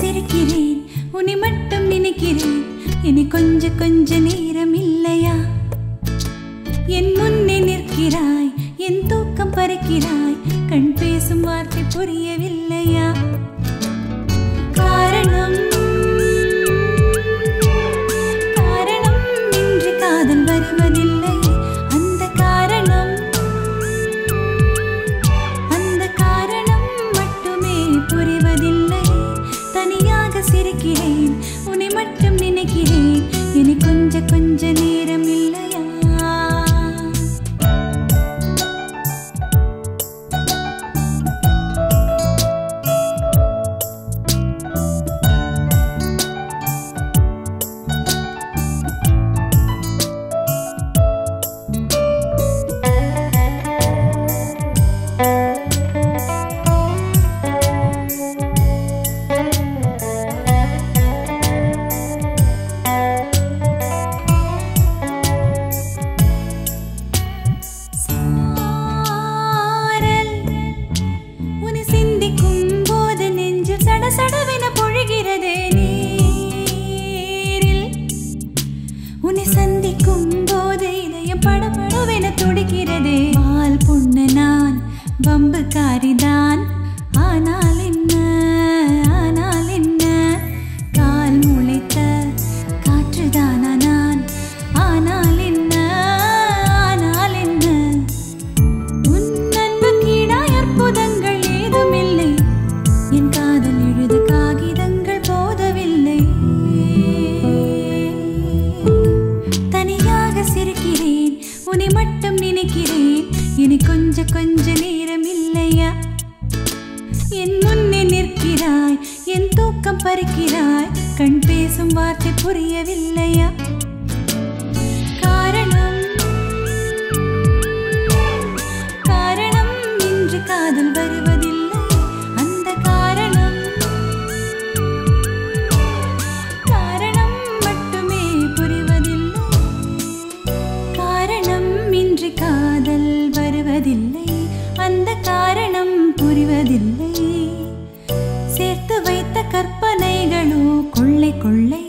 சிரிக்கிறேன். உன்னை மட்டும் நினைக்கிறேன். இனி கொஞ்ச கொஞ்ச நேரம் இல்லையா? என் முன்னே நிற்கிறாய் என் தூக்கம் பறிக்கிறாய். கண் பேசும் வார்த்தை புரியவில்லை. வம்புக்காரிதான். ஆனால் என்ன ஆனால் என்ன? கால் முளைத்த காற்றுதானா நான்? ஆனால் என்ன ஆனால் என்ன? உன் அன்புக்கீடாய் அற்புதங்கள் ஏதுமில்லை. என் காதல் எழுது காகிதங்கள் போதவில்லை. தனியாக சிரிக்கிறேன் உன்னை மட்டும் நினைக்கிறேன். இனி கொஞ்ச கொஞ்ச என் முன்னே நிற்கிறாய் என் தூக்கம் பறிக்கிறாய். கண் பேசும் வார்த்தை புரியவில்லையா? காரணம் காரணம் இன்று காதல் வருவதில்லை. அந்த காரணம் காரணம் மட்டுமே புரிவதில்லை. காரணம் இன்று காதல் வருவதில்லை. அந்த காரணம் புரிவதில்லை. கற்பனைகளோ கொள்ளை கொள்ளை